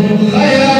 Israel.